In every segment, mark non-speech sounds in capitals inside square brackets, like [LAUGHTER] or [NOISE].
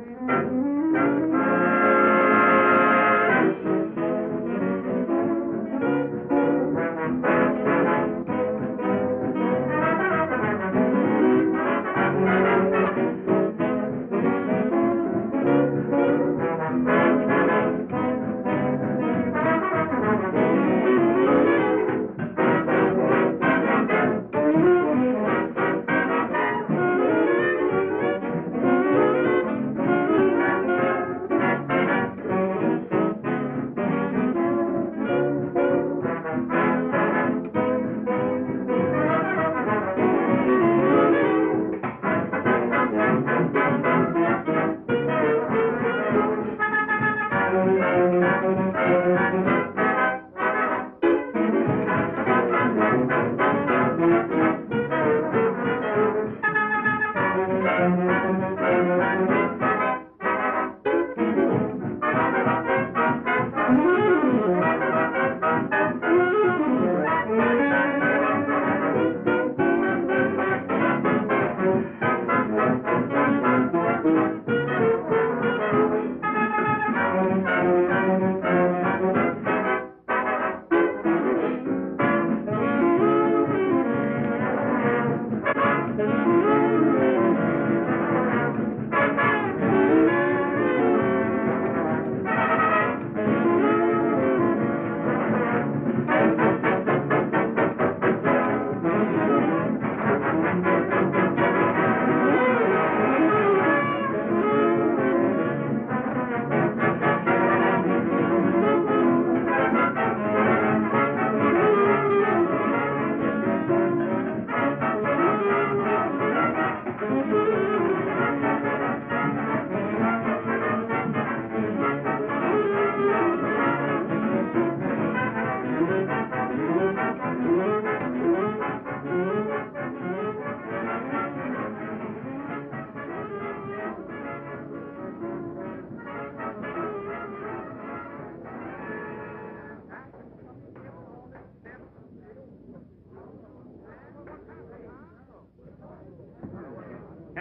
Música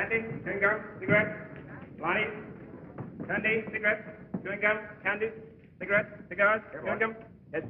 Candy, chewing gum, cigarettes. Lonnie, candy, cigarettes, chewing gum, candy, cigarettes, cigars, chewing gum. Yes.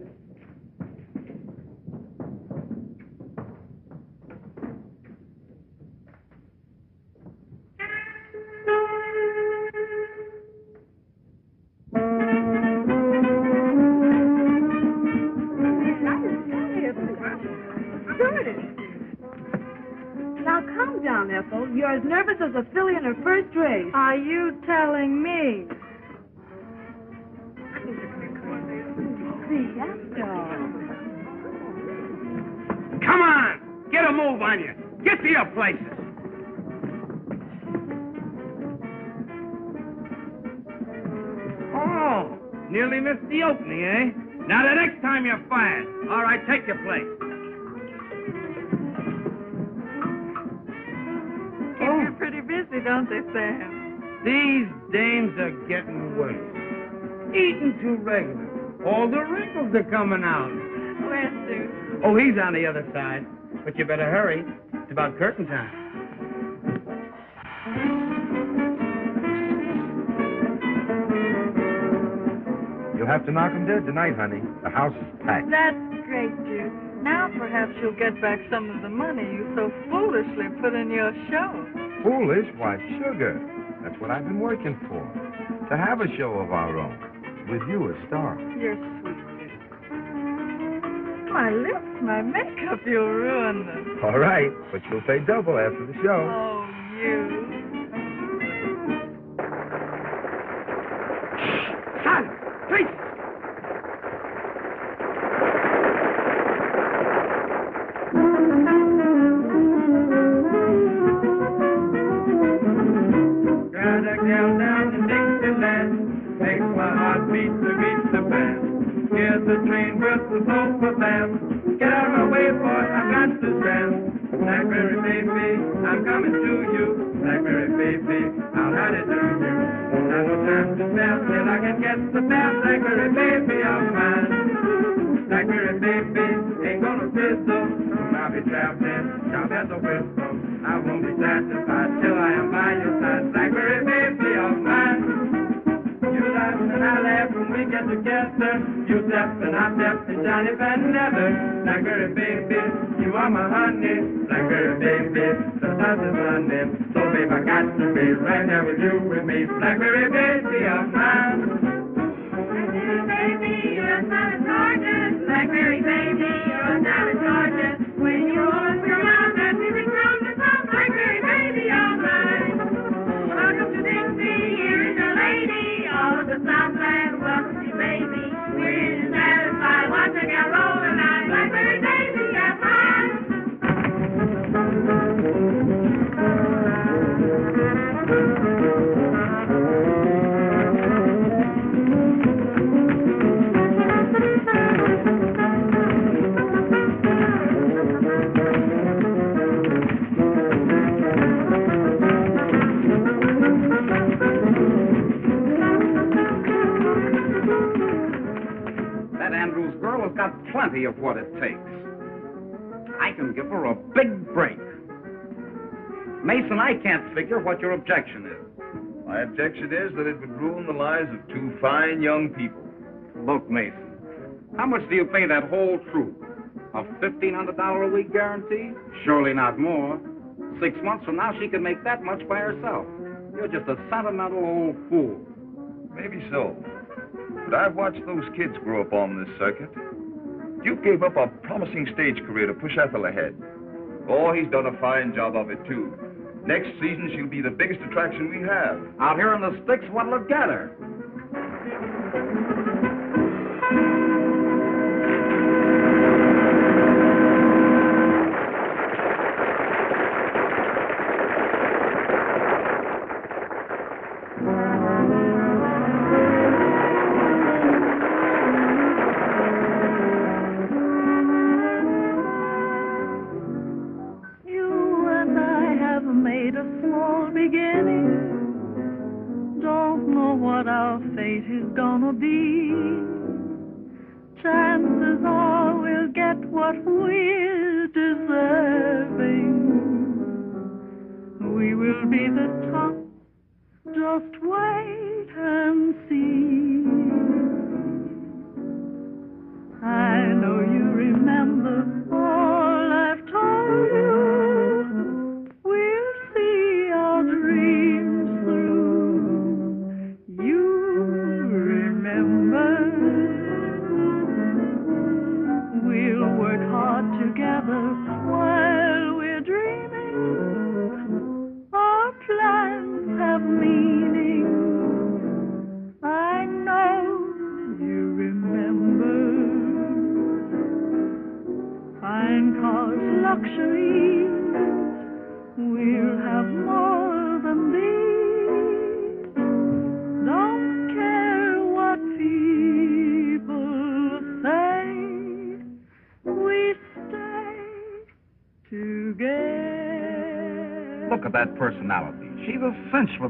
Eh? Now the next time you're fired. All right, take your place. Keep you pretty busy, don't they, Sam? These dames are getting worse. Eating too regular. All the wrinkles are coming out. Where's Sue? Oh, he's on the other side. But you better hurry. It's about curtain time. Have to knock knock 'em dead tonight, honey. The house is packed. That's great, Jude. Now perhaps you'll get back some of the money you so foolishly put in your show. Foolish? Why, sugar. That's what I've been working for. To have a show of our own. With you as star. You're sweet, My lips, my makeup, you'll ruin them. All right, but you'll pay double after the show. Oh, you. Son! Please! Got a gal down in Dixieland, makes my heart beat beat. Here's the train whistles over band. Get out of my way, boy, I've to. Blackberry baby, I'm coming to you. Blackberry till I can get the damn Zachary baby of mine. Zachary baby ain't gonna fizzle. I'll be traveling down as a whistle. I won't be satisfied till I am by your side. Zachary baby of mine. You laugh and I laugh when we get together. You step and I step and Johnny Van Never. Zachary baby my honey. Blackberry baby, the sun is running. So babe, I got to be right there with you with me. Blackberry baby of mine. Blackberry baby, you're a son of Blackberry baby, plenty of what it takes. I can give her a big break. Mason, I can't figure what your objection is. My objection is that it would ruin the lives of two fine young people. Look, Mason, how much do you pay that whole troop? A $1,500 a week guarantee? Surely not more. Six months from now, she can make that much by herself. You're just a sentimental old fool. Maybe so. But I've watched those kids grow up on this circuit. Duke gave up a promising stage career to push Ethel ahead. Oh, he's done a fine job of it, too. Next season, she'll be the biggest attraction we have. Out here in the sticks, what'll it get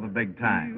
big time.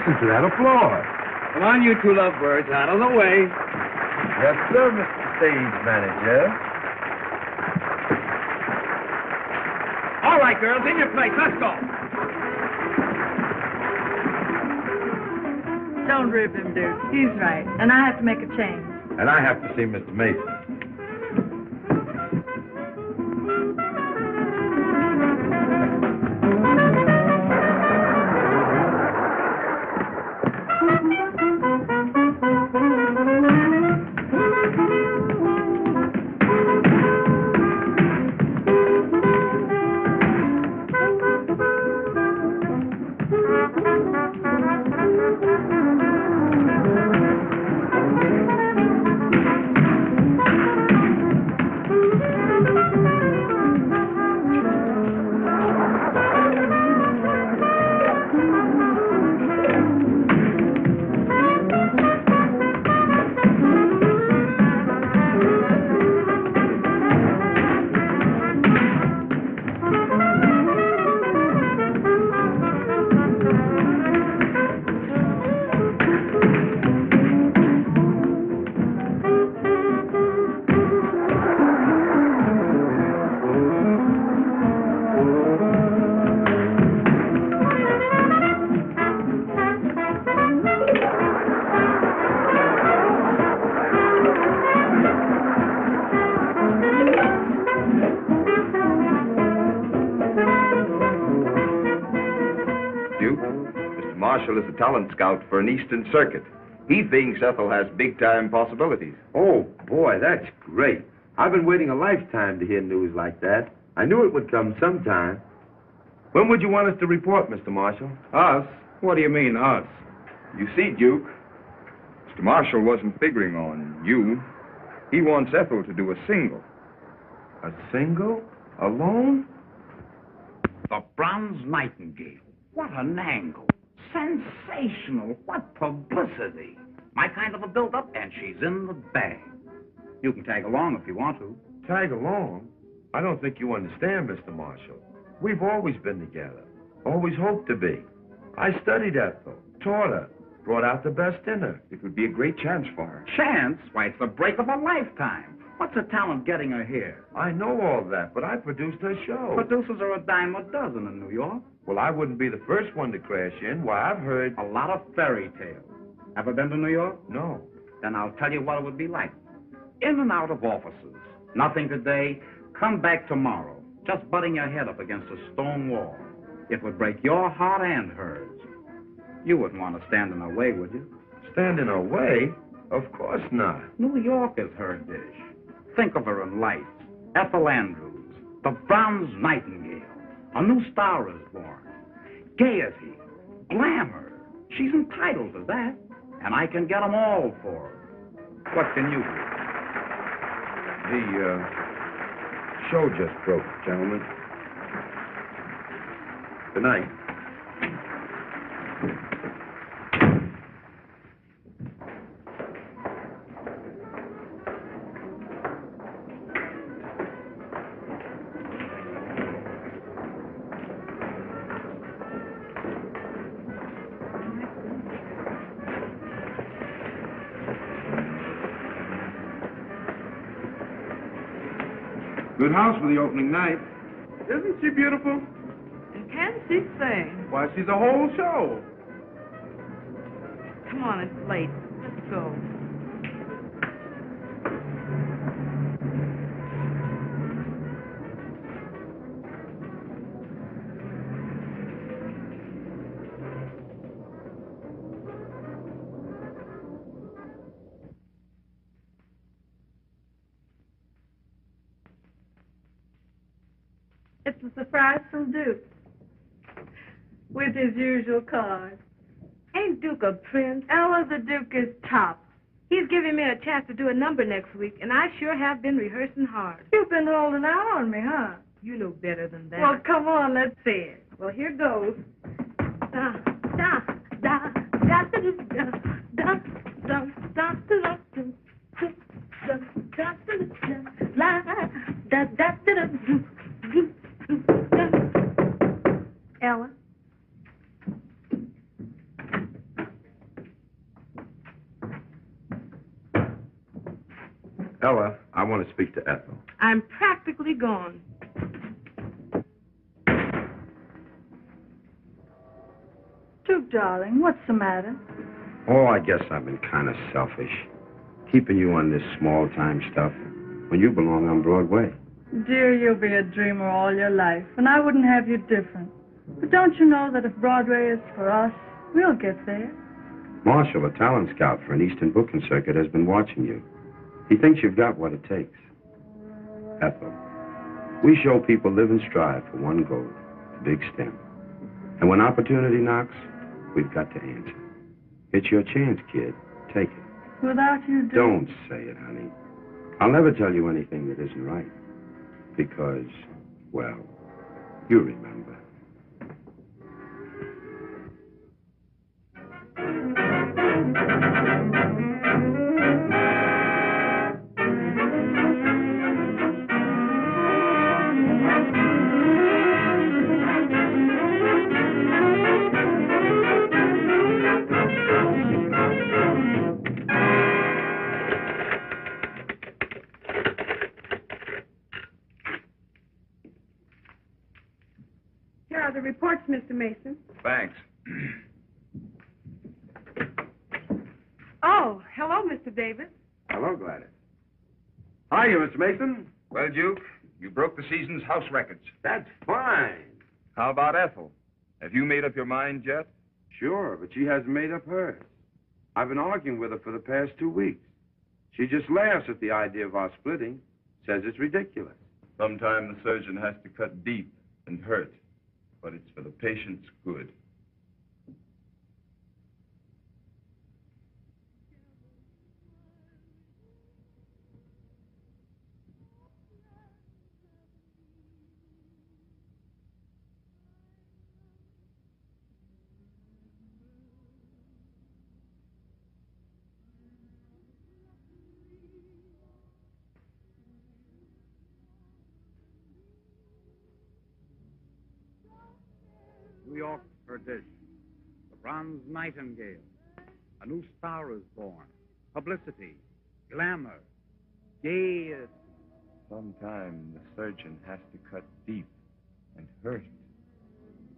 Listen to that applause. Come on, you two lovebirds, out of the way. Yes, sir, Mr. Stage Manager. All right, girls, in your place. Let's go. Don't rip him, Duke. He's right. And I have to make a change. And I have to see Mr. Mason. Eastern Circuit. He thinks Ethel has big-time possibilities. Oh, boy, that's great. I've been waiting a lifetime to hear news like that. I knew it would come sometime. When would you want us to report, Mr. Marshall? Us? What do you mean, us? You see, Duke, Mr. Marshall wasn't figuring on you. He wants Ethel to do a single. A single? Alone? The Bronze Nightingale. What an angle. Sensational. What publicity. My kind of a build-up, and she's in the bag. You can tag along if you want to. Tag along? I don't think you understand, Mr. Marshall. We've always been together. Always hoped to be. I studied Ethel, taught her, brought out the best in her. It would be a great chance for her. Chance? Why, it's the break of a lifetime. What's the talent getting her here? I know all that, but I produced her show. Producers are a dime a dozen in New York. Well, I wouldn't be the first one to crash in. Why, I've heard. A lot of fairy tales. Ever been to New York? No. Then I'll tell you what it would be like. In and out of offices. Nothing today. Come back tomorrow. Just butting your head up against a stone wall. It would break your heart and hers. You wouldn't want to stand in her way, would you? Stand in her way? Of course not. New York is her dish. Think of her in life. Ethel Andrews, the Bronze Nightingale. A new star is born. Gaiety, glamour. She's entitled to that. And I can get 'em all for her. What can you do? The, uh, show just broke, gentlemen. Good night. Good house for the opening night. Isn't she beautiful? And can she sing? Why, she's a whole show. Come on, it's late. Let's go. From Duke. With his usual card. Ain't Duke a prince? Ella, the Duke is top. He's giving me a chance to do a number next week, and I sure have been rehearsing hard. You've been holding out on me, huh? You know better than that. Well, come on, let's see it. Well, here goes. Da, da, da, da, da, da, da, da, da, da, da, da, da, da, da, da, la, da, da, da, da, Ella, I want to speak to Ethel. I'm practically gone. Duke, darling, what's the matter? Oh, I guess I've been kind of selfish. Keeping you on this small time stuff when you belong on Broadway. Dear, you'll be a dreamer all your life, and I wouldn't have you different. But don't you know that if Broadway is for us, we'll get there? Marshall, a talent scout for an Eastern booking circuit, has been watching you. He thinks you've got what it takes. Ethel, we show people live and strive for one goal, the big stem. And when opportunity knocks, we've got to answer. It's your chance, kid. Take it. Without you, Duke. Don't say it, honey. I'll never tell you anything that isn't right. Because, well, you remember. Thanks. [CLEARS THROAT] Oh, hello, Mr. Davis. Hello, Gladys. Hi, you, Mr. Mason. Well, Duke, you broke the season's house records. That's fine. How about Ethel? Have you made up your mind yet? Sure, but she hasn't made up hers. I've been arguing with her for the past two weeks. She just laughs at the idea of our splitting, says it's ridiculous. Sometimes the surgeon has to cut deep and hurt, but it's for the patient's good. New York perdition. The bronze nightingale. A new star is born. Publicity. Glamour. Gaiety. Sometimes the surgeon has to cut deep and hurt,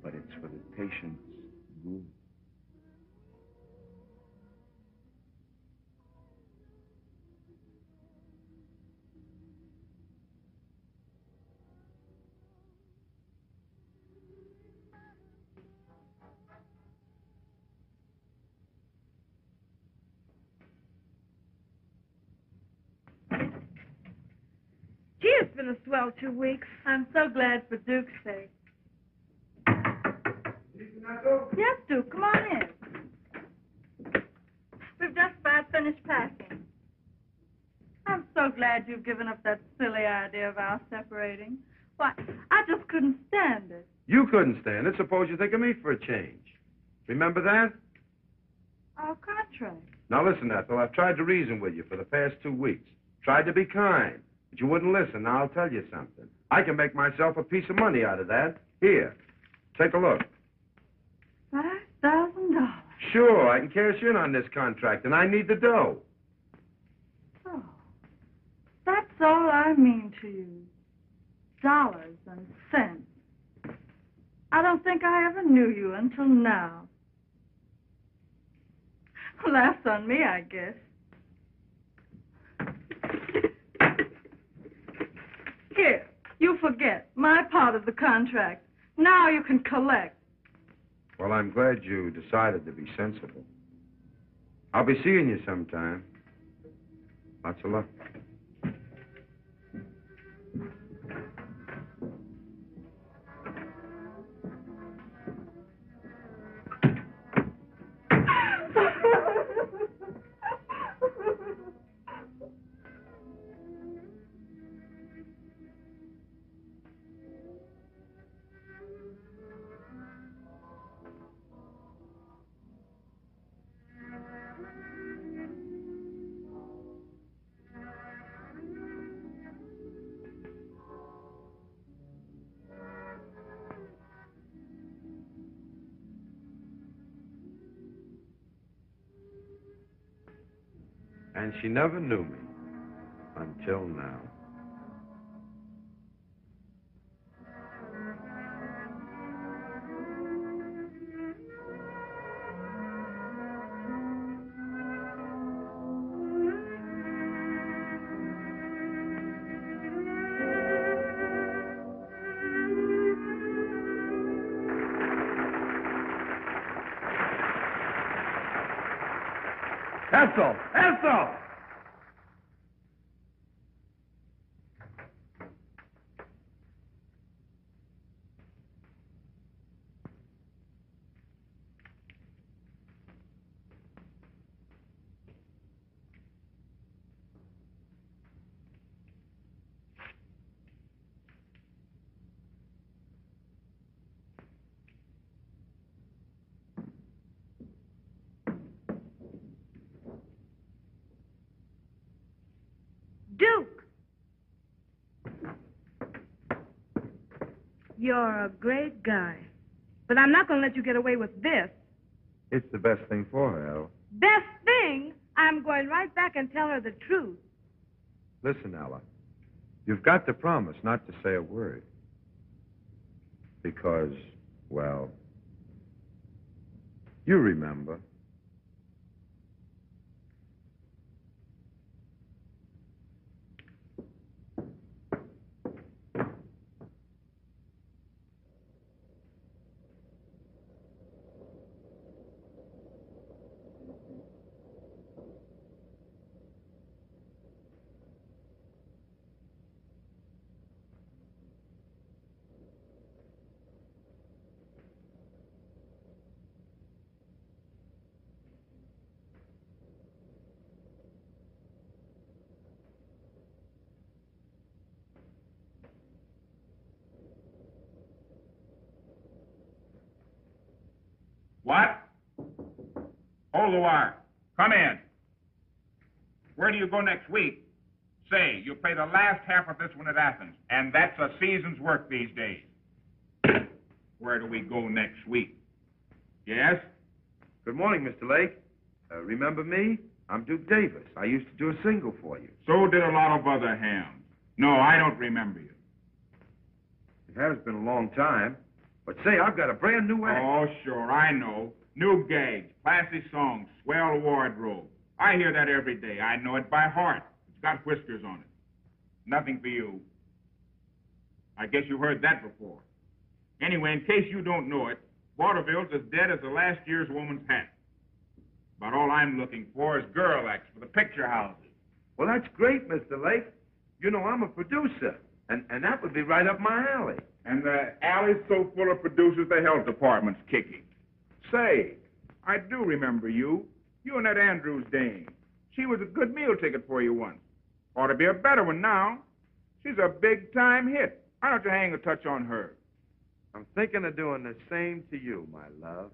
but it's for the patient's good. Been a swell two weeks. I'm so glad for Duke's sake. Yes, Duke, come on in. We've just about finished packing. I'm so glad you've given up that silly idea of our separating. Why, I just couldn't stand it. You couldn't stand it. Suppose you think of me for a change. Remember that? Our contract. Now listen, Ethel, I've tried to reason with you for the past two weeks. Tried to be kind, but you wouldn't listen. Now I'll tell you something. I can make myself a piece of money out of that. Here, take a look. Five thousand dollars. Sure, I can cash in on this contract, and I need the dough. Oh, that's all I mean to you. Dollars and cents. I don't think I ever knew you until now. Laughs on me, I guess. Here, you forget my part of the contract. Now you can collect. Well, I'm glad you decided to be sensible. I'll be seeing you sometime. Lots of luck. [LAUGHS] And she never knew me until now. You're a great guy. But I'm not going to let you get away with this. It's the best thing for her, Ella. Best thing, I'm going right back and tell her the truth. Listen, Ella. You've got to promise not to say a word. Because, well, you remember. What? Hold the wire. Come in. Where do you go next week? Say, you play the last half of this one at Athens, and that's a season's work these days. Where do we go next week? Yes? Good morning, Mr. Lake. Uh, remember me? I'm Duke Davis. I used to do a single for you. So did a lot of other hams. No, I don't remember you. It has been a long time. But say, I've got a brand new act. Oh, sure, I know. New gags, classy songs, swell wardrobe. I hear that every day. I know it by heart. It's got whiskers on it. Nothing for you. I guess you heard that before. Anyway, in case you don't know it, Vaudeville's as dead as the last year's woman's hat. About all I'm looking for is girl acts for the picture houses. Well, that's great, Mr. Lake. You know, I'm a producer, and, and that would be right up my alley. And the alley's so full of producers, the health department's kicking. Say, I do remember you. You and that Andrews dame. She was a good meal ticket for you once. Ought to be a better one now. She's a big time hit. Why don't you hang a touch on her? I'm thinking of doing the same to you, my love.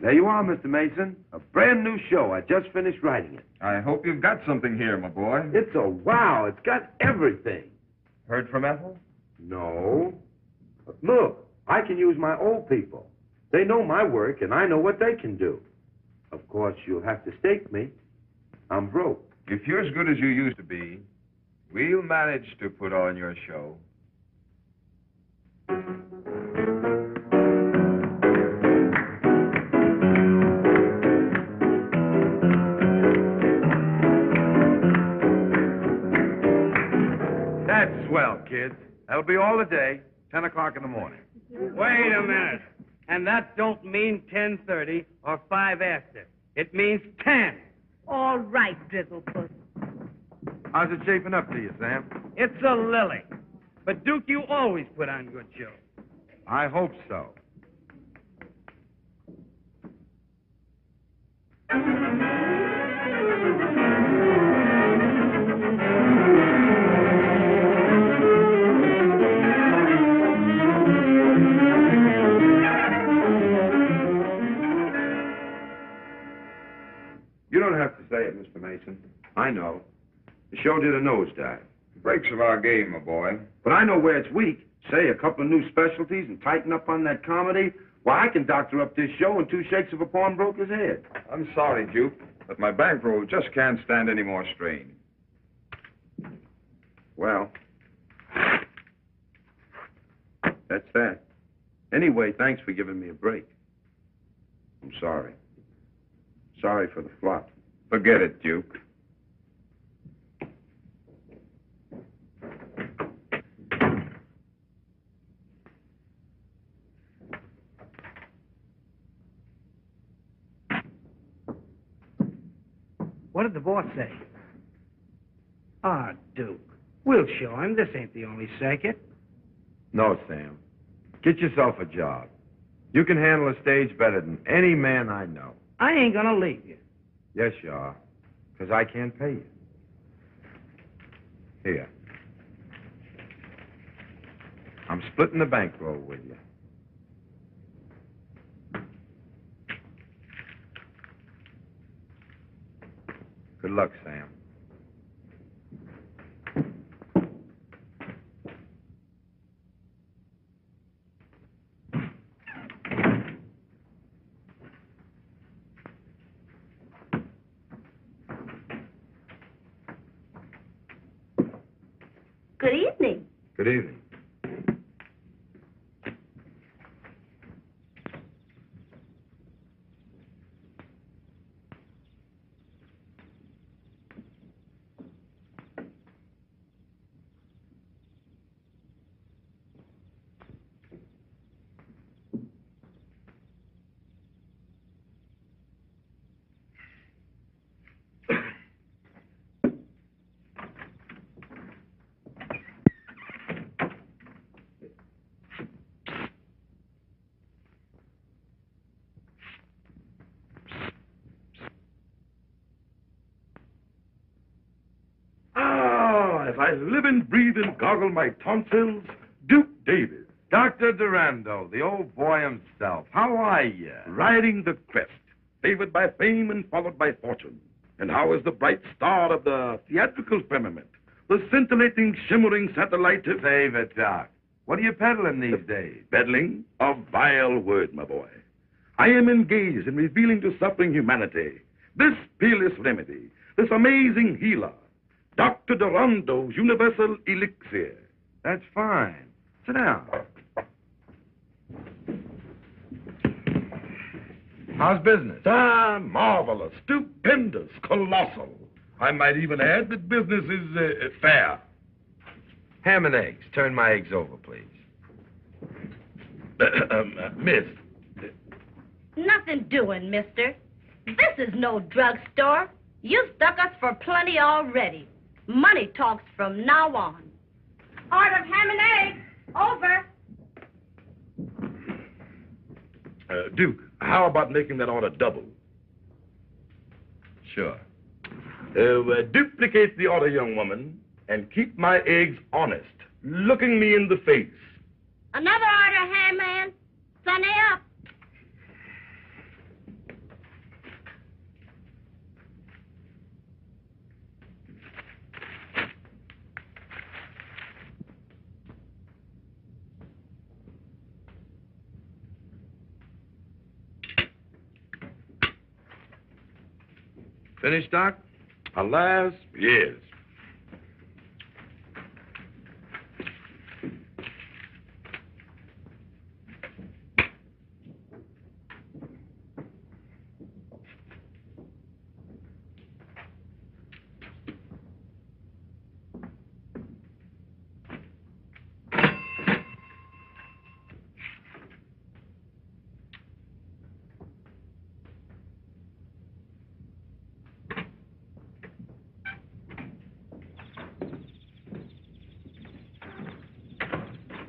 There you are, Mr. Mason. A brand new show. I just finished writing it. I hope you've got something here, my boy. It's a wow. It's got everything. Heard from Ethel? No. But look, I can use my old people. They know my work, and I know what they can do. Of course, you'll have to stake me. I'm broke. If you're as good as you used to be, we'll manage to put on your show. Swell, kids. That'll be all the day. Ten o'clock in the morning. Wait a minute. And that don't mean 10.30 or 5 after. It means 10. All right, Drizzlepuss. How's it shaping up to you, Sam? It's a lily. But, Duke, you always put on good shows. I hope so. Say it, Mr. Mason. I know. The show did a nosedive. Breaks of our game, my boy. But I know where it's weak. Say a couple of new specialties and tighten up on that comedy. Why, I can doctor up this show in two shakes of a pawnbroker's head. I'm sorry, Duke, but my bankroll just can't stand any more strain. Well, that's that. Anyway, thanks for giving me a break. I'm sorry. Sorry for the flop. Forget it, Duke. What did the boss say? Ah, Duke. We'll show him. This ain't the only circuit. No, Sam. Get yourself a job. You can handle a stage better than any man I know. I ain't gonna leave you. Yes, you are. Because I can't pay you. Here. I'm splitting the bankroll with you. Good luck, Sam. Good evening. Good evening. Ah, if I live and breathe and goggle my tonsils, Duke Davis, Dr. Durando, the old boy himself. How are you? riding the crest, favored by fame and followed by fortune. And how is the bright star of the theatrical firmament, the scintillating, shimmering satellite of... Save it, Doc. What are you peddling these days? Peddling a vile word, my boy. I am engaged in revealing to suffering humanity this peerless remedy, this amazing healer, Dr. Durando's universal elixir. That's fine. Sit down. How's business? Ah, marvelous, stupendous, colossal. I might even add that business is uh, fair. Ham and eggs. Turn my eggs over, please. [COUGHS] um, uh, miss, Nothing doing, mister. This is no drugstore. You stuck us for plenty already. Money talks from now on. Order of ham and eggs. Over. uh, Duke, how about making that order double? Sure. Uh, uh, duplicate the order, young woman, and keep my eggs honest, looking me in the face. Another order, ham man. Sunny up. Finished, Doc? Alas, yes.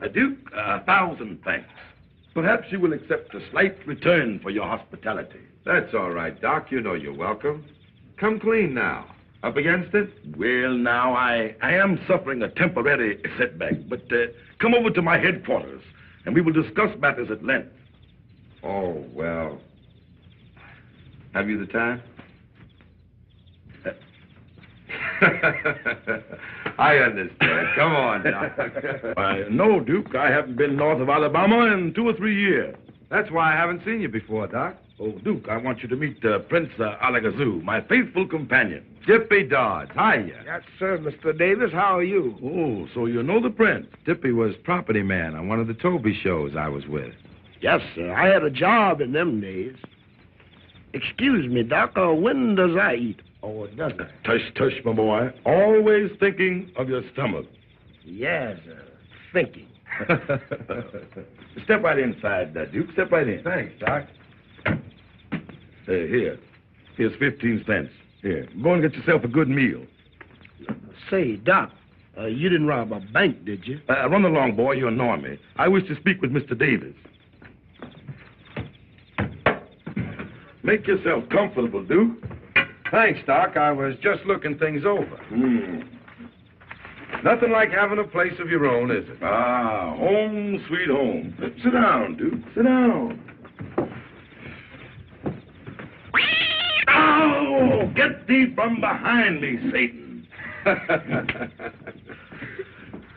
Uh, Duke, thousand thanks. Perhaps you will accept a slight return for your hospitality. That's all right, Doc. You know you're welcome. Come clean now. Up against it? Well, now, I, I am suffering a temporary setback, but uh, come over to my headquarters, and we will discuss matters at length. Oh, well. Have you the time? [LAUGHS] I understand. Come on, Doc. [LAUGHS] Why, no, Duke, I haven't been north of Alabama in two or three years. That's why I haven't seen you before, Doc. Oh, Duke, I want you to meet uh, Prince uh, Alakazoo, my faithful companion. Dippy Dodds. Hiya. Yes, sir, Mr. Davis. How are you? Oh, so you know the prince. Dippy was property man on one of the Toby shows I was with. Yes, sir. I had a job in them days. Excuse me, Doc. Uh, when does I eat? Oh, it doesn't. Tush, tush, my boy. Always thinking of your stomach. Yes, sir. Thinking. [LAUGHS] Step right inside, uh, Duke. Step right in. Thanks, Doc. Uh, here. Here's 15 cents. Here. Go and get yourself a good meal. Say, Doc, uh, you didn't rob a bank, did you? Uh, run along, boy. You annoy me. I wish to speak with Mr. Davis. Make yourself comfortable, Duke. Thanks, Doc. I was just looking things over. Hmm. Nothing like having a place of your own, is it? Ah, home, sweet home. Sit down, Duke. Sit down. Ow! Get thee from behind me, Satan. [LAUGHS]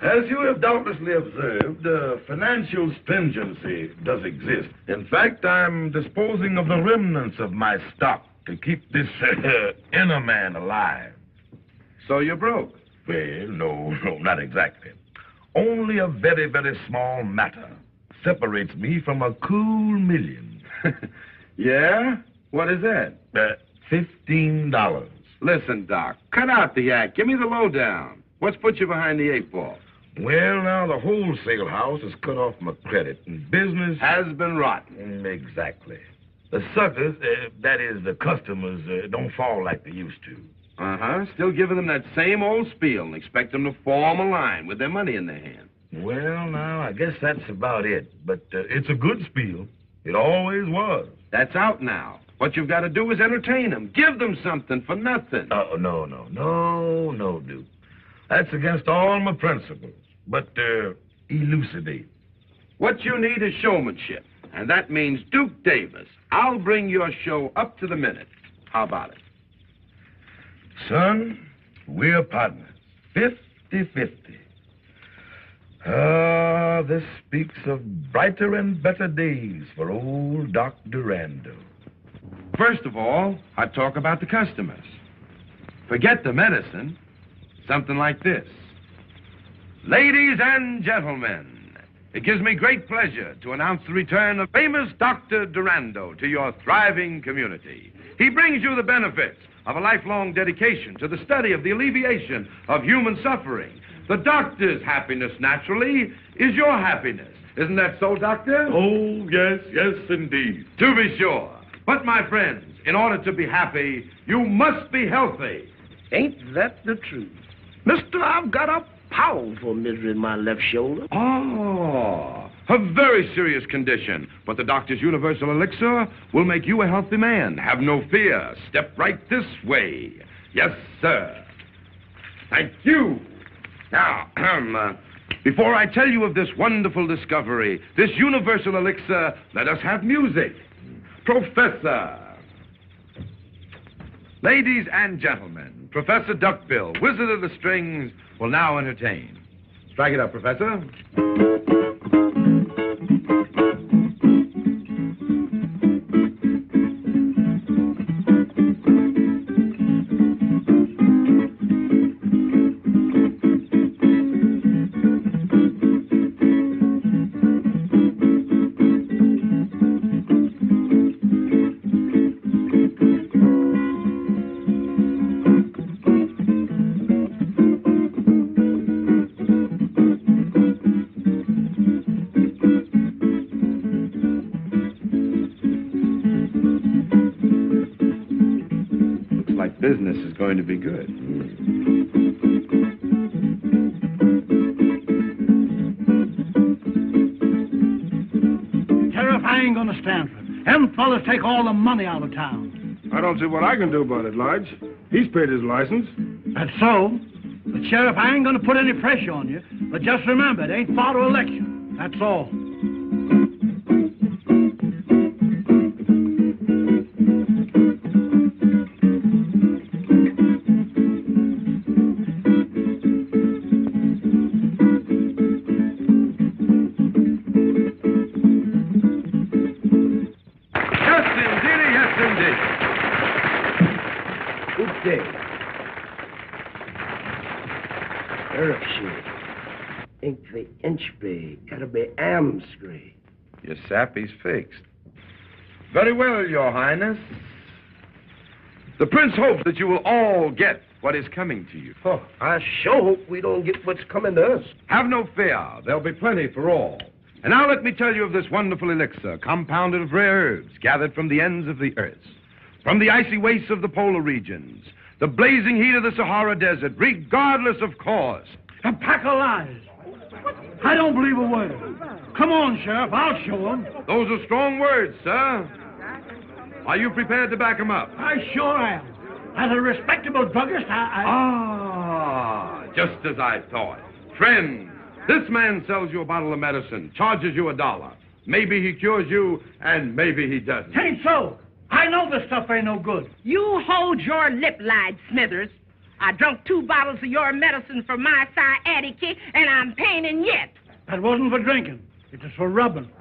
As you have doubtlessly observed, uh, financial stringency does exist. In fact, I'm disposing of the remnants of my stock to keep this [LAUGHS] uh, inner man alive. So you're broke? Well, no, [LAUGHS] no, not exactly. Only a very, very small matter separates me from a cool million. [LAUGHS] Yeah? What is that? Uh, Fifteen dollars. Listen, Doc, cut out the act. Give me the lowdown. What's put you behind the eight ball? Well, now the wholesale house has cut off my credit, and business Has been rotten. Mm, Exactly. The suckers, uh, that is, the customers, uh, don't fall like they used to. Uh-huh. Still giving them that same old spiel and expect them to form a line with their money in their hand. Well, now, I guess that's about it. But uh, it's a good spiel. It always was. That's out now. What you've got to do is entertain them. Give them something for nothing. Oh, no, no, no, no, Duke. That's against all my principles. But, uh, elucidate. What you need is showmanship. And that means Duke Davis. I'll bring your show up to the minute. How about it? Son, we're partners. Fifty-fifty. Ah, this speaks of brighter and better days for old Doc Durando. First of all, I talk about the customers. Forget the medicine. Something like this. Ladies and gentlemen, it gives me great pleasure to announce the return of famous Dr. Durando to your thriving community. He brings you the benefits of a lifelong dedication to the study of the alleviation of human suffering. The doctor's happiness, naturally, is your happiness. Isn't that so, Doctor? Oh, yes, yes, indeed. To be sure. But, my friends, in order to be happy, you must be healthy. Ain't that the truth? Mister, I've got a powerful misery in my left shoulder. Oh, a very serious condition. But the doctor's universal elixir will make you a healthy man. Have no fear. Step right this way. Yes, sir. Thank you. Now, [CLEARS THROAT] uh, before I tell you of this wonderful discovery, this universal elixir, let us have music. Professor. Ladies and gentlemen, Professor Duckbill, Wizard of the Strings, will now entertain. Strike it up, Professor. Take all the money out of town. I don't see what I can do about it, Lodge. He's paid his license. That's so. But, Sheriff, I ain't gonna put any pressure on you. But just remember, it ain't far to election. That's all. Inch bay gotta be Amscray. Your sappy's fixed. Very well, Your Highness. The Prince hopes that you will all get what is coming to you. Oh, I sure hope we don't get what's coming to us. Have no fear. There'll be plenty for all. And now let me tell you of this wonderful elixir, compounded of rare herbs gathered from the ends of the earth, from the icy wastes of the polar regions, the blazing heat of the Sahara Desert, regardless of cause. A pack of lies. I don't believe a word. Come on, Sheriff. I'll show them. Those are strong words, sir. Are you prepared to back 'em up? I sure am. As a respectable druggist, I... I... Ah, Just as I thought. Friends, this man sells you a bottle of medicine, charges you a dollar. Maybe he cures you, and maybe he doesn't. Ain't so. I know this stuff ain't no good. You hold your lip, lied Smithers. I drunk two bottles of your medicine for my sciatica, and I'm paining yet. That wasn't for drinking. It was for rubbing. [LAUGHS]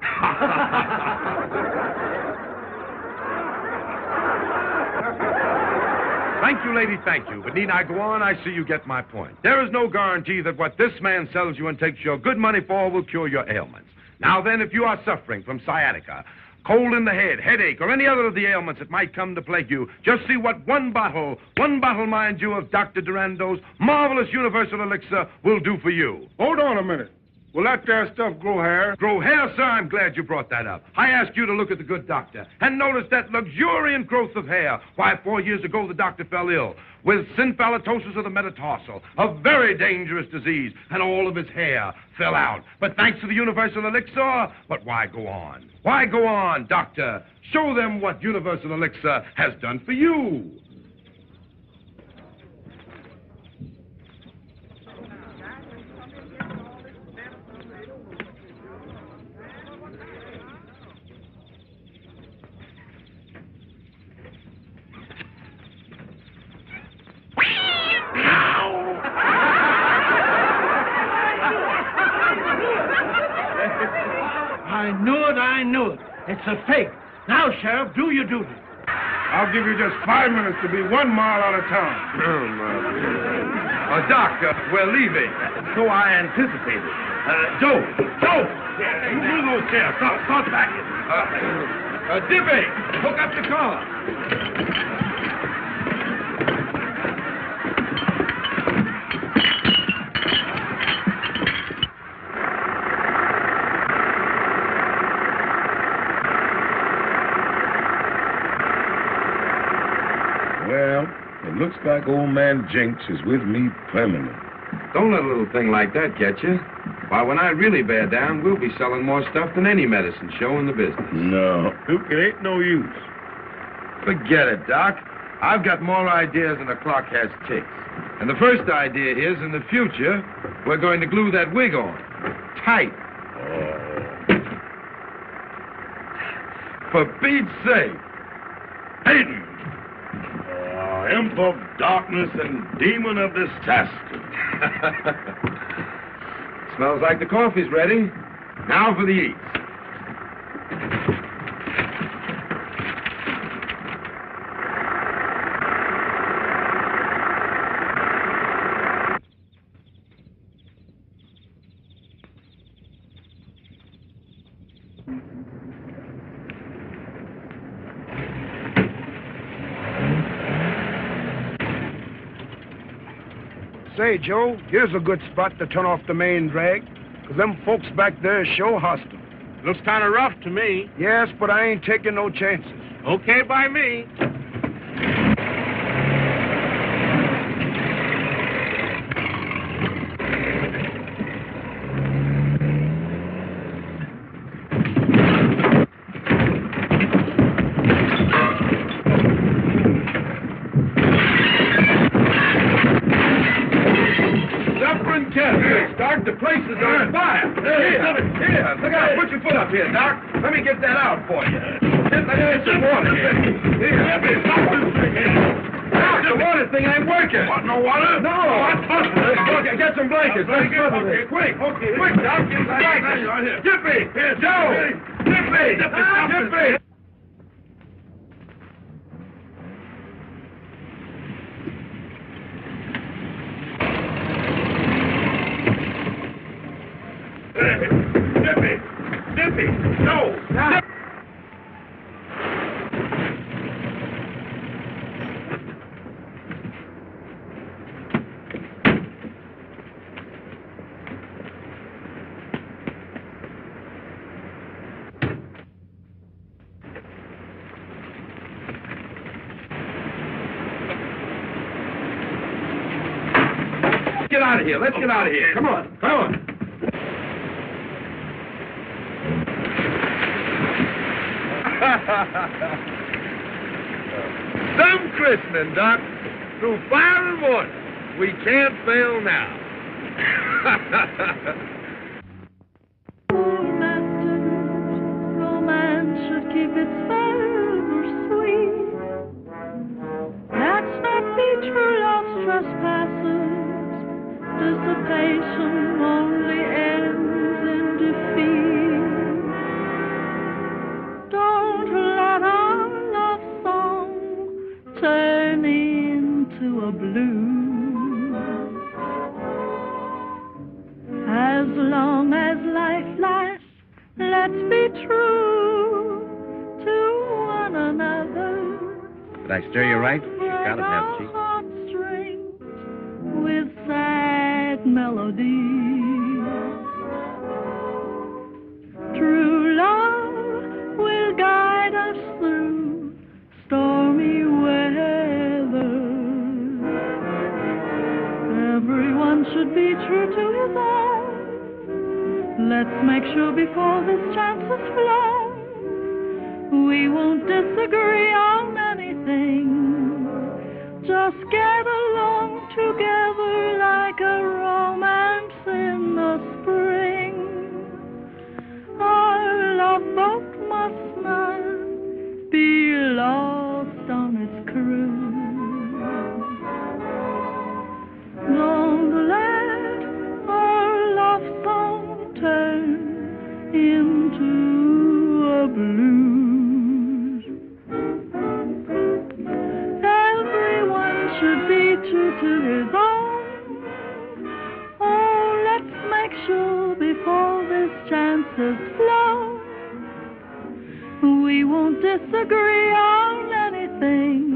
Thank you, lady, thank you. But need I go on? I see you get my point. There is no guarantee that what this man sells you and takes your good money for will cure your ailments. Now then, if you are suffering from sciatica, cold in the head, headache, or any other of the ailments that might come to plague you, just see what one bottle, one bottle, mind you, of Dr. Durando's marvelous universal elixir will do for you. Hold on a minute. Will that there stuff grow hair? Grow hair, sir? I'm glad you brought that up. I asked you to look at the good doctor and notice that luxuriant growth of hair. Why, four years ago, the doctor fell ill with synphallatosis of the metatarsal, a very dangerous disease, and all of his hair fell out. But thanks to the universal elixir, but why go on? Why go on, doctor? Show them what universal elixir has done for you. I knew it, I knew it. It's a fake. Now, Sheriff, do your duty. I'll give you just five minutes to be one mile out of town. Oh, my Uh, Doc, uh, we're leaving. So I anticipated. Uh, Joe, Joe! Yeah, you move those chairs. Start, start back. Uh, uh, Dippy, hook up the car. Well, it looks like old man Jinx is with me permanent. Don't let a little thing like that get you. Why, when I really bear down, we'll be selling more stuff than any medicine show in the business. No, Duke, it ain't no use. Forget it, Doc. I've got more ideas than the clock has ticks. And the first idea is, in the future, we're going to glue that wig on. Tight. Oh. For Pete's sake. Hayden! Imp of darkness and demon of disaster. [LAUGHS] Smells like the coffee's ready. Now for the eats. Say, Joe, here's a good spot to turn off the main drag. 'cause them folks back there is show hostile. Looks kind of rough to me. Yes, but I ain't taking no chances. Okay by me. The place is on fire. Here, here. Look out. Put your foot up here, Doc. Let me get that out for you. Here, Let me get some water here. Here. Doc, the water thing ain't working. What, no water? No. What? Get, get some blankets. Let's cover Okay, quick. Okay, Quick, Doc. Get blankets. Jiffy. Here, Joe. Jiffy. Jiffy. Ah, Jiffy, Jiffy. Jiffy. Jiffy. No. Get out of here. Let's get out of here. Come on. Come on. [LAUGHS] Some christening, Doc. Through fire and water. We can't fail now. [LAUGHS] Romance should keep Dissipation only ends in defeat. Don't let our love song turn into a blues. As long as life lasts, let's be true to one another. Did I stir you right? She's got it, hasn't she? With sad melodies. True love will guide us through stormy weather. Everyone should be true to his own. Let's make sure before this chance is flown, we won't disagree on anything. Just get along together like a romance in the spring. Our love boat must not be lost on its cruise. Is. We won't disagree on anything.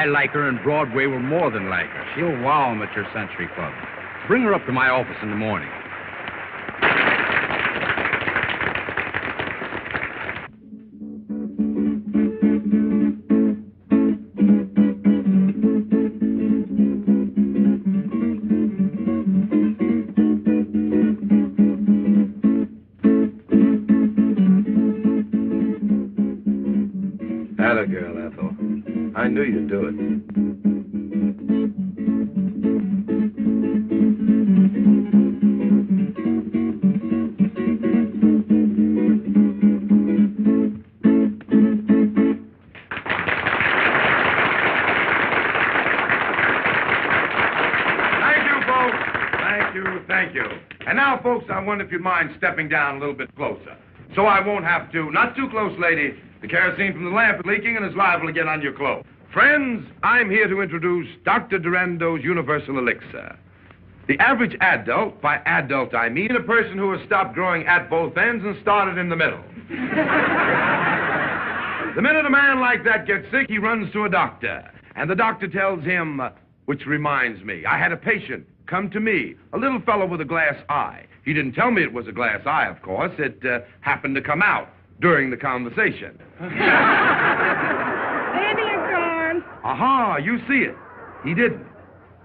I like her, and Broadway will more than like her. She'll wow 'em at your Century Club. Bring her up to my office in the morning. Thank you. And now, folks, I wonder if you'd mind stepping down a little bit closer. So I won't have to. Not too close, lady. The kerosene from the lamp is leaking and is liable to get on your clothes. Friends, I'm here to introduce Dr. Durando's Universal Elixir. The average adult, by adult I mean a person who has stopped growing at both ends and started in the middle. [LAUGHS] the minute a man like that gets sick, he runs to a doctor. And the doctor tells him, uh, which reminds me, I had a patient come to me, a little fellow with a glass eye. He didn't tell me it was a glass eye, of course. It uh, happened to come out during the conversation. Baby and corn. Aha, you see it. He didn't.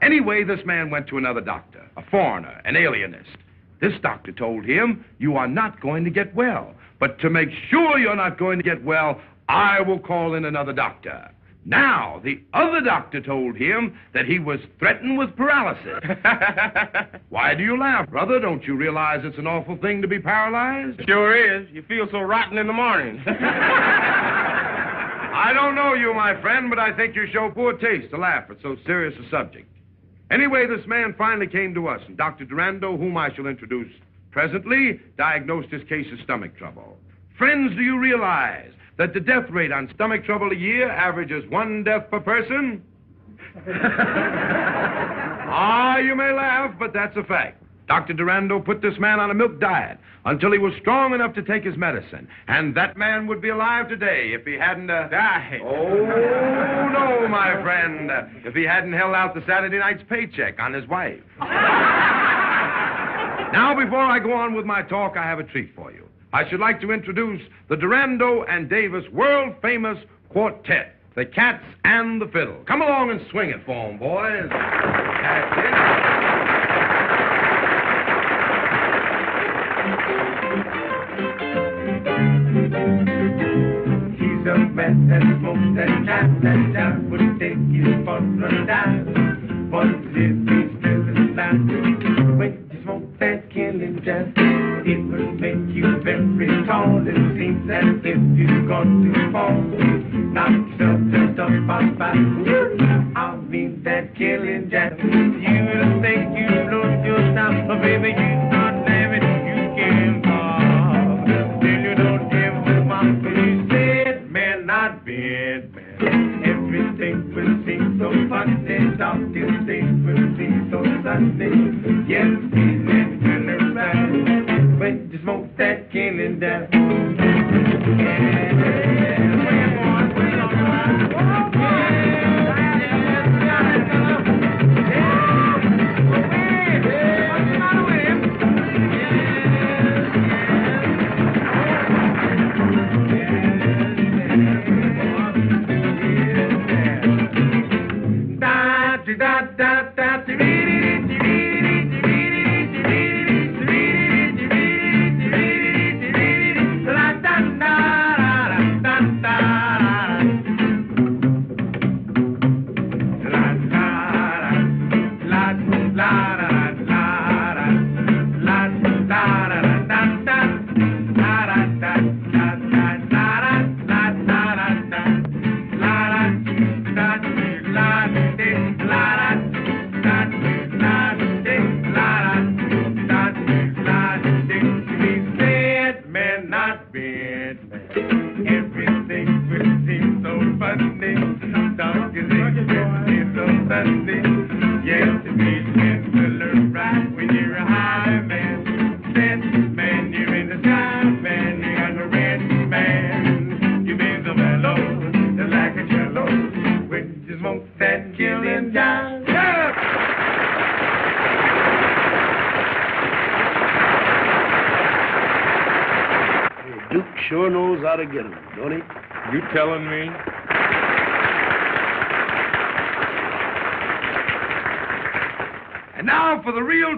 Anyway, this man went to another doctor, a foreigner, an alienist. This doctor told him, You are not going to get well. But to make sure you're not going to get well, I will call in another doctor. Now, the other doctor told him that he was threatened with paralysis. [LAUGHS] Why do you laugh, brother? Don't you realize it's an awful thing to be paralyzed? Sure is. You feel so rotten in the morning. [LAUGHS] I don't know you, my friend, but I think you show poor taste to laugh at so serious a subject. Anyway, this man finally came to us, and Dr. Durando, whom I shall introduce presently, diagnosed his case of stomach trouble. Friends, do you realize that the death rate on stomach trouble a year averages one death per person? [LAUGHS] ah, you may laugh, but that's a fact. Dr. Durando put this man on a milk diet, until he was strong enough to take his medicine. And that man would be alive today if he hadn't. Uh... Died. Oh, no, my friend. If he hadn't held out the Saturday night's paycheck on his wife. [LAUGHS] now, before I go on with my talk, I have a treat for you. I should like to introduce the Durando and Davis world famous quartet, the Cats and the Fiddle. Come along and swing it for 'em, boys. That's it. He's a man that smokes and jams and jams would take his run down. But if he's still alive, smoke that killing jazz, it will make you very tall. It seems as if you're going to fall. Knock yourself just up by. I mean that killing jazz. You will think you lose your time, but baby, you not living. You can fall. Still you don't give them up. You said, man, not bad, man. Everything will seem so funny. Darkest days will seem so sunny. Yes, smoke that killing down.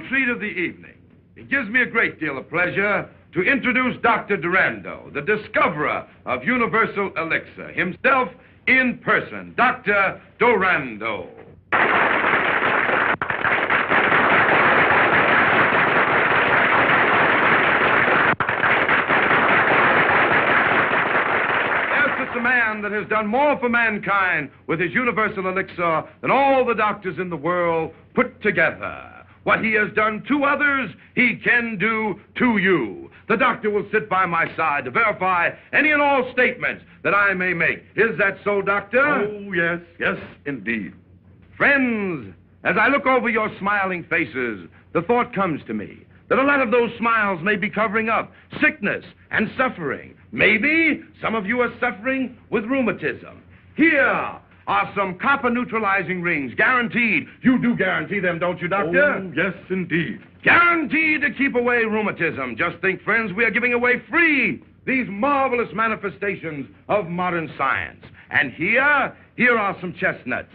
Treat of the evening. It gives me a great deal of pleasure to introduce Dr. Durando, the discoverer of universal elixir, himself in person, Dr. Durando. That has done more for mankind with his universal elixir than all the doctors in the world put together. What he has done to others, he can do to you. The doctor will sit by my side to verify any and all statements that I may make. Is that so, Doctor? Oh, yes, yes, indeed. Friends, as I look over your smiling faces, the thought comes to me that a lot of those smiles may be covering up sickness and suffering. Maybe some of you are suffering with rheumatism. Here are some copper neutralizing rings, guaranteed. You do guarantee them, don't you, Doctor? Oh, yes, indeed. Guaranteed to keep away rheumatism. Just think, friends, we are giving away free these marvelous manifestations of modern science. And here, here are some chestnuts,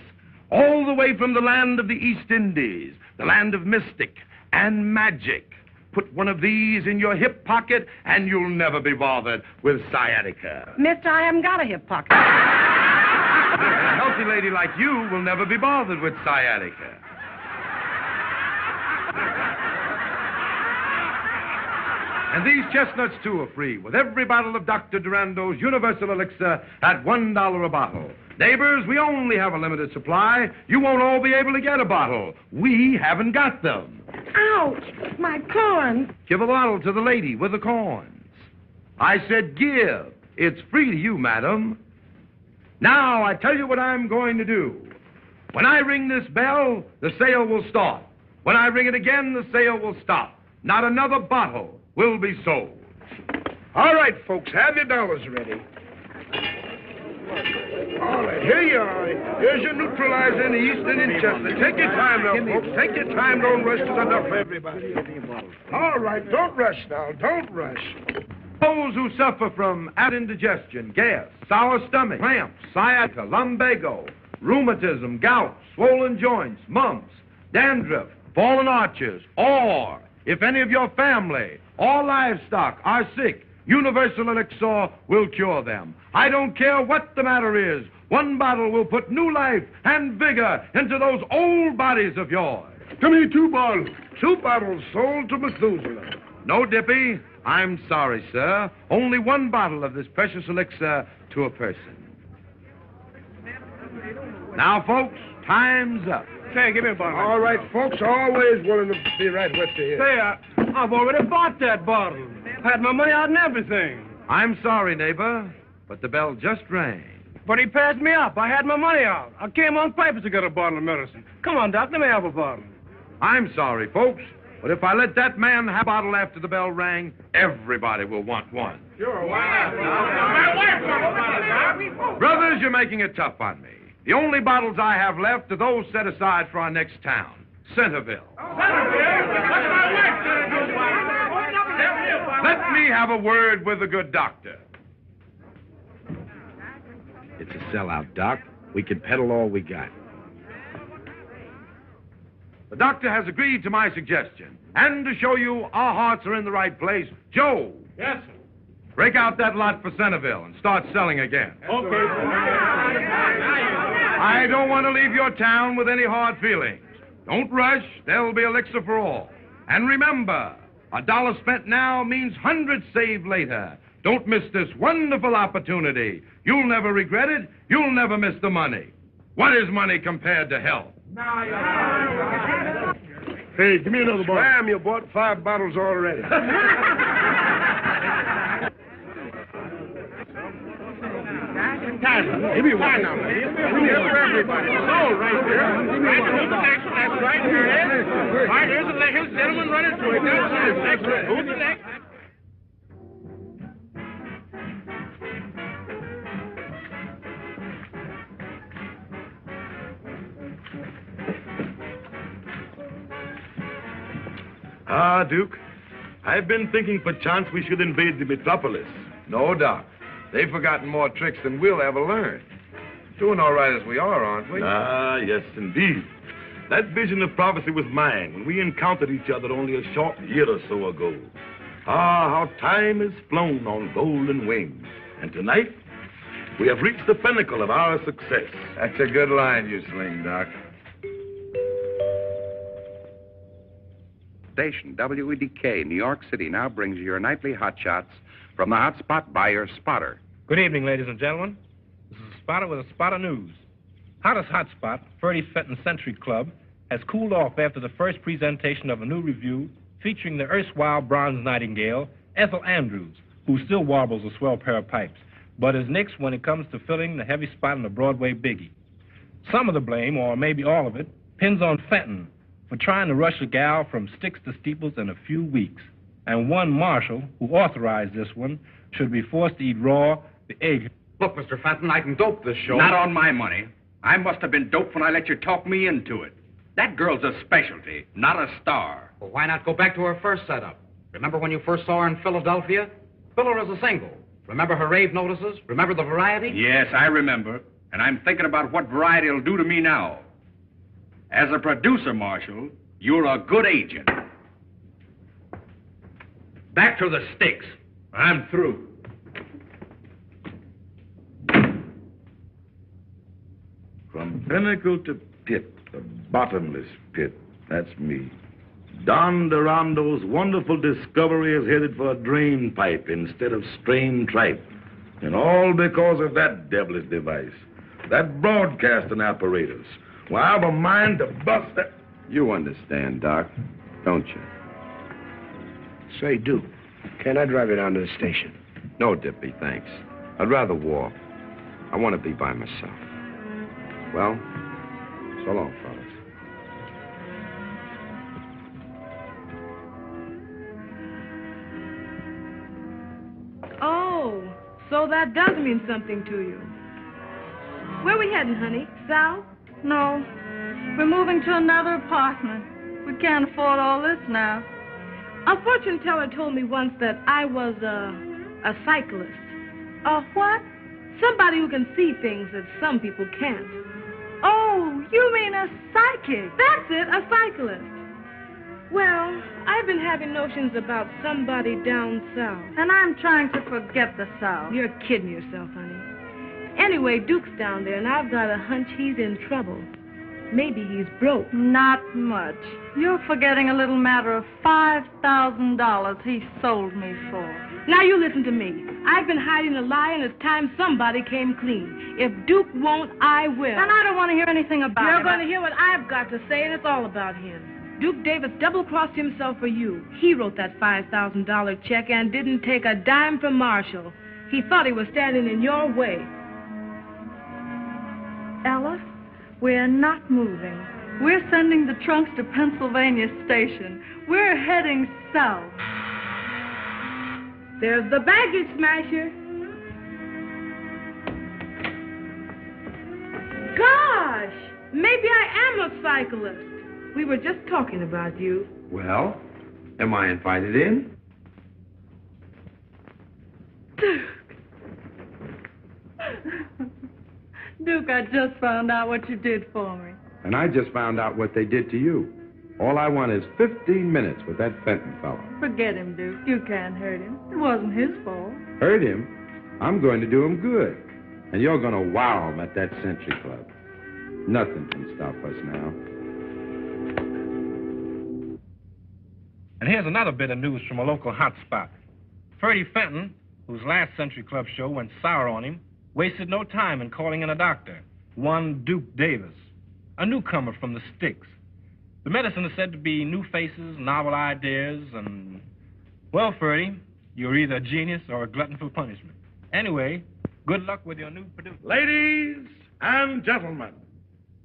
all the way from the land of the East Indies, the land of mystic and magic. Put one of these in your hip pocket, and you'll never be bothered with sciatica. Mister, I haven't got a hip pocket. A [LAUGHS] healthy lady like you will never be bothered with sciatica. And these chestnuts, too, are free with every bottle of Dr. Durando's Universal Elixir at $1 a bottle. Neighbors, we only have a limited supply. You won't all be able to get a bottle. We haven't got them. Ouch! My corns. Give a bottle to the lady with the corns. I said give. It's free to you, madam. Now, I tell you what I'm going to do. When I ring this bell, the sale will start. When I ring it again, the sale will stop. Not another bottle will be sold. All right, folks, have your dollars ready. All right, here you are. Here's your neutralizer in the Eastern and Chester. Take your time now, folks. Take your time. Don't rush. There's enough for everybody. All right, don't rush now. Don't rush. Those who suffer from indigestion, gas, sour stomach, cramps, sciatica, lumbago, rheumatism, gout, swollen joints, mumps, dandruff, fallen arches, or if any of your family or livestock are sick, Universal Elixir will cure them. I don't care what the matter is. One bottle will put new life and vigor into those old bodies of yours. Come here, two bottles. Two bottles sold to Methuselah. No, Dippy. I'm sorry, sir. Only one bottle of this precious elixir to a person. Now, folks, time's up. Say, give me a bottle. All right, folks, always willing to be right with you here. Say, uh, I've already bought that bottle. I Had my money out and everything. I'm sorry, neighbor, but the bell just rang. But he passed me up. I had my money out. I came on purpose to get a bottle of medicine. Come on, Doc, let me have a bottle. I'm sorry, folks, but if I let that man have a bottle after the bell rang, everybody will want one. Sure, why not? Brothers, you're making it tough on me. The only bottles I have left are those set aside for our next town, Centerville. Let me have a word with the good doctor. It's a sellout, Doc. We can peddle all we got. The doctor has agreed to my suggestion. And to show you our hearts are in the right place, Joe, Yes, sir. break out that lot for Centerville and start selling again. Okay. I don't want to leave your town with any hard feelings. Don't rush. There'll be elixir for all. And remember, a dollar spent now means hundreds saved later. Don't miss this wonderful opportunity. You'll never regret it. You'll never miss the money. What is money compared to health? Hey, give me another bottle. Damn, you bought five bottles already. [LAUGHS] Give me one now. Here for everybody. Oh, right there. Right, who's the next? That's right, there it is. All right, here's the here's the gentleman running through it. That's it. That's right. Who's the next? Ah, Duke. I've been thinking perchance we should invade the metropolis. No, Doc. They've forgotten more tricks than we'll ever learn. Doing all right as we are, aren't we? Ah, yes, indeed. That vision of prophecy was mine when we encountered each other only a short year or so ago. Ah, how time has flown on golden wings. And tonight, we have reached the pinnacle of our success. That's a good line you sling, Doc. Station WEDK, New York City, now brings you your nightly hot shots from the hot spot by your spotter. Good evening, ladies and gentlemen. This is a spotter with a spot of news. Hottest hotspot, Ferdy Fenton Century Club, has cooled off after the first presentation of a new review featuring the erstwhile bronze nightingale, Ethel Andrews, who still warbles a swell pair of pipes, but is nixed when it comes to filling the heavy spot in the Broadway biggie. Some of the blame, or maybe all of it, pins on Fenton for trying to rush a gal from sticks to steeples in a few weeks. And one marshal, who authorized this one, should be forced to eat raw the egg. Look, Mr. Fenton, I can dope this show. Not on my money. I must have been doped when I let you talk me into it. That girl's a specialty, not a star. Well, why not go back to her first setup? Remember when you first saw her in Philadelphia? Fill her as a single. Remember her rave notices? Remember the variety? Yes, I remember. And I'm thinking about what variety will do to me now. As a producer, Marshall, you're a good agent. Back to the sticks. I'm through. From pinnacle to pit, the bottomless pit. That's me. Don Durando's wonderful discovery is headed for a drain pipe instead of strain tripe. And all because of that devilish device. That broadcasting apparatus. Well, I've a mind to bust that. You understand, Doc, don't you? Say, do. Can I drive you down to the station? No, Dippy, thanks. I'd rather walk. I want to be by myself. Well, so long, fellas. Oh, so that does mean something to you. Where we heading, honey? South? No. We're moving to another apartment. We can't afford all this now. A fortune teller told me once that I was a, a cyclist. A what? Somebody who can see things that some people can't. Oh, you mean a psychic? That's it, a cyclist. Well, I've been having notions about somebody down south. And I'm trying to forget the South. You're kidding yourself, honey. Anyway, Duke's down there, and I've got a hunch he's in trouble. Maybe he's broke. Not much. You're forgetting a little matter of $5,000 he sold me for. Now you listen to me. I've been hiding a lie, and it's time somebody came clean. If Duke won't, I will. And I don't want to hear anything about it. You're it. going to hear what I've got to say, and it's all about him. Duke Davis double crossed himself for you. He wrote that $5,000 check and didn't take a dime from Marshall. He thought he was standing in your way. Ella, we're not moving. We're sending the trunks to Pennsylvania Station. We're heading south. There's the baggage smasher. Gosh, maybe I am a cyclist. We were just talking about you. Well, am I invited in? Duke, [LAUGHS] I just found out what you did for me. And I just found out what they did to you. All I want is 15 minutes with that Fenton fellow. Forget him, Duke. You can't hurt him. It wasn't his fault. Hurt him? I'm going to do him good. And you're going to wow him at that Century Club. Nothing can stop us now. And here's another bit of news from a local hotspot. Ferdy Fenton, whose last Century Club show went sour on him, wasted no time in calling in a doctor, one Duke Davis, a newcomer from the sticks. The medicine is said to be new faces, novel ideas, and, well, Ferdy, you're either a genius or a glutton for punishment. Anyway, good luck with your new producer. Ladies and gentlemen,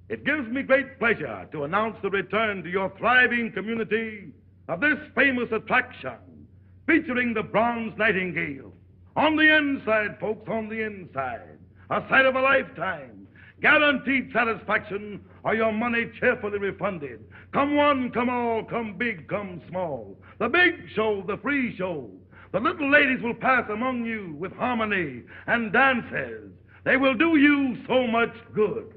it gives me great pleasure to announce the return to your thriving community of this famous attraction featuring the Bronze Nightingale. On the inside, folks, on the inside. A sight of a lifetime. Guaranteed satisfaction or your money cheerfully refunded. Come one, come all, come big, come small. The big show, the free show. The little ladies will pass among you with harmony and dances. They will do you so much good.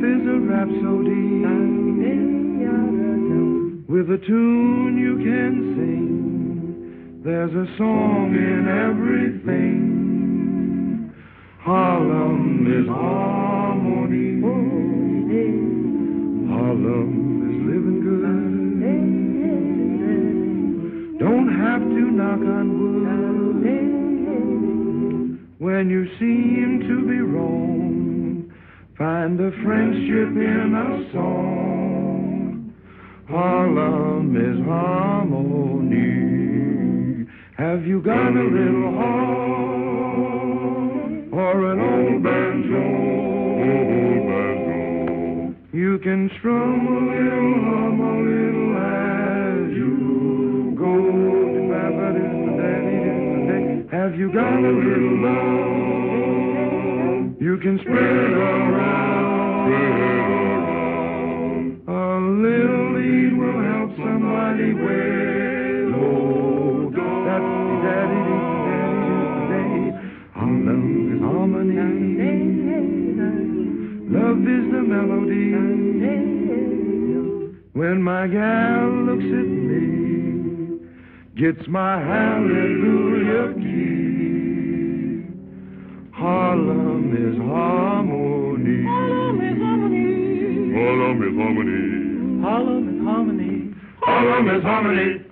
Life is a rhapsody with a tune you can sing. There's a song in everything. Harlem is harmony. Harlem is living good. Don't have to knock on wood when you seem to be wrong. Find a friendship in a song. Harlem is harmony. Have you got a little heart or an old banjo? You can strum a little, hum a little as you go. Have you got a little love? You can spread around. A little lead will help somebody. Oh, that's harmony. Love is the melody. When my gal looks at me, gets my hallelujah key. Harlem is harmony. Harlem is harmony. Harlem is harmony. Harlem is harmony. Harlem is harmony.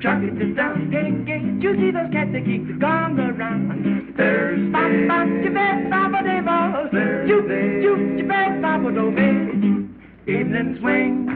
chocolate and down cake, cake. You see those cats that keep the gong around. Thursday. Bop, bop, Tibet, Baba Demo. Juke, juke, Tibet, Baba Dome. Evening swing.